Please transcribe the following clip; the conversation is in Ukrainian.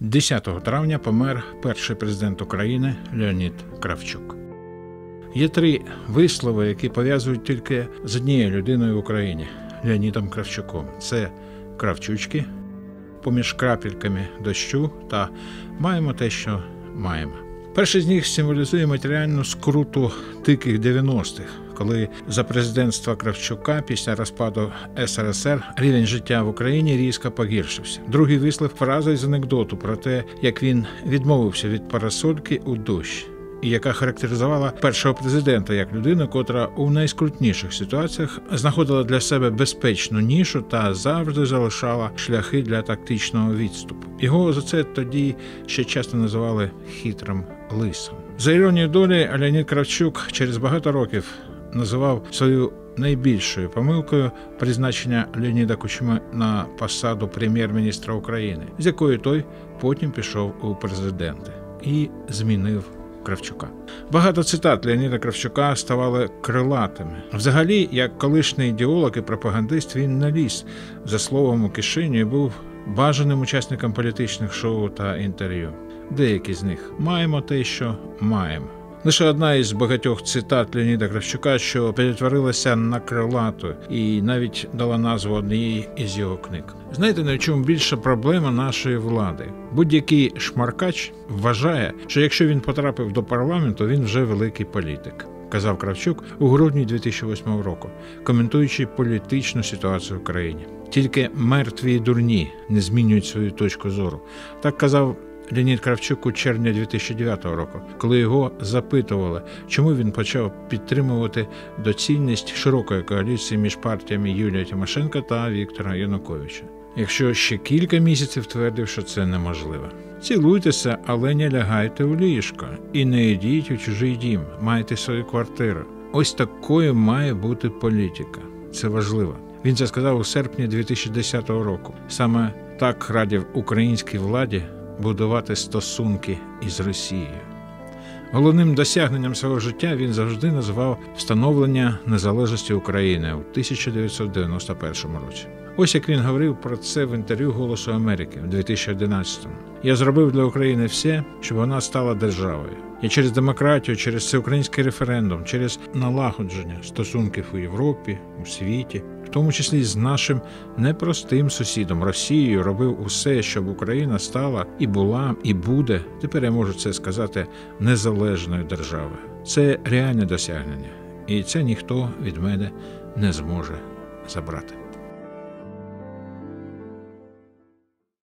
10 травня помер перший президент України Леонід Кравчук. Є три вислови, які пов'язують тільки з однією людиною в Україні Леонідом Кравчуком. Це кравчучки поміж крапельками дощу та маємо те, що маємо. Перший з них символізує матеріальну скруту диких 90-х, коли за президентства Кравчука після розпаду СРСР рівень життя в Україні різко погіршився. Другий вислов фраза з анекдоту про те, як він відмовився від парасольки у дощ. І яка характеризувала першого президента як людину, котра у найскрутніших ситуаціях знаходила для себе безпечну нішу та завжди залишала шляхи для тактичного відступу. Його за це тоді ще часто називали хитрим лисом. За іронією долі Леонід Кравчук через багато років називав свою найбільшою помилкою призначення Леоніда Кучми на посаду прем'єр-міністра України, з якої той потім пішов у президенти і змінив. Кравчука багато цитат Леоніда Кравчука ставали крилатими. Взагалі, як колишній ідеолог і пропагандист, він не ліз за словом у кишеню і був бажаним учасником політичних шоу та інтерв'ю. Деякі з них маємо те, що маємо. Лише одна із багатьох цитат Леоніда Кравчука, що перетворилася на крилату і навіть дала назву однієї із його книг. Знаєте, на чому більша проблема нашої влади? Будь-який шмаркач вважає, що якщо він потрапив до парламенту, він вже великий політик. Казав Кравчук у грудні 2008 року, коментуючи політичну ситуацію в країні. Тільки мертві і дурні не змінюють свою точку зору. Так казав Леонід Кравчук у червні 2009 року, коли його запитували, чому він почав підтримувати доцільність широкої коаліції між партіями Юлія Тимошенка та Віктора Януковича. Якщо ще кілька місяців твердив, що це неможливо. Цілуйтеся, але не лягайте у ліжко і не йдіть у чужий дім, майте свою квартиру. Ось такою має бути політика. Це важливо. Він це сказав у серпні 2010 року. Саме так радів українській владі будувати стосунки із Росією. Головним досягненням свого життя він завжди назвав встановлення незалежності України у 1991 році. Ось як він говорив про це в інтерв'ю Голосу Америки в 2011-му. Я зробив для України все, щоб вона стала державою. Я через демократію, через всеукраїнський референдум, через налагодження стосунків у Європі, у світі, в тому числі з нашим непростим сусідом Росією, робив усе, щоб Україна стала і була, і буде. Тепер я можу це сказати незалежною державою. Це реальне досягнення, і це ніхто від мене не зможе забрати.